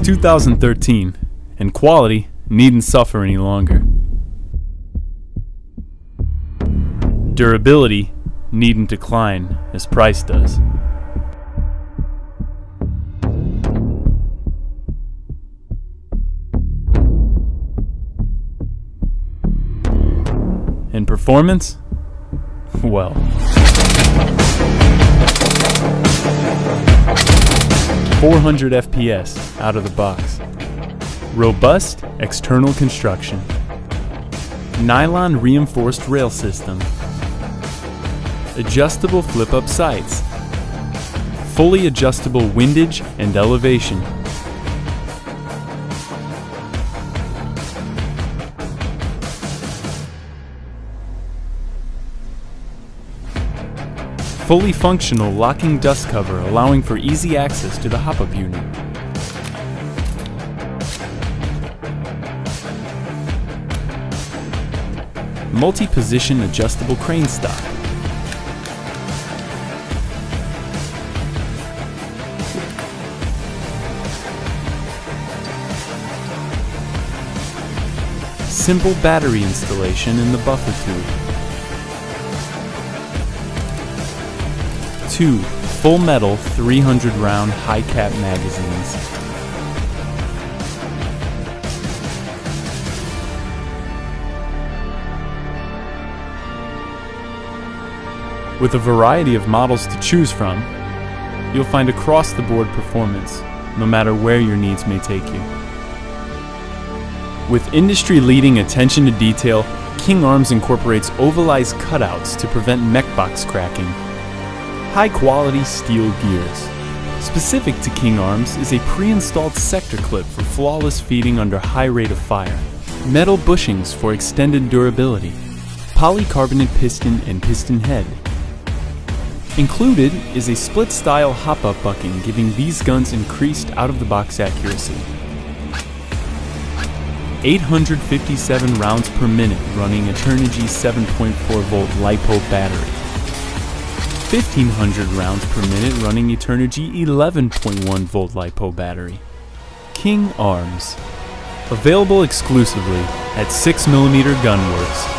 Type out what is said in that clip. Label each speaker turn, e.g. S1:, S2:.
S1: 2013, and quality needn't suffer any longer. Durability needn't decline as price does. And performance? Well. Four hundred FPS out of the box. Robust external construction. Nylon reinforced rail system. Adjustable flip up sights. Fully adjustable windage and elevation. Fully functional locking dust cover allowing for easy access to the hop-up unit. Multi-position adjustable crane stock. Simple battery installation in the buffer tube. two full metal 300 round high cap magazines. With a variety of models to choose from, you'll find across the board performance, no matter where your needs may take you. With industry leading attention to detail, King Arms incorporates ovalized cutouts to prevent mech box cracking high quality steel gears. Specific to King Arms is a pre-installed sector clip for flawless feeding under high rate of fire, metal bushings for extended durability, polycarbonate piston and piston head. Included is a split style hop-up bucking giving these guns increased out-of-the-box accuracy. 857 rounds per minute running a Turnigy 7.4 volt LiPo battery. 1500 rounds per minute running a Turnigy 11.1 volt LiPo battery. King Arms. Available exclusively at 6mm Gunworks.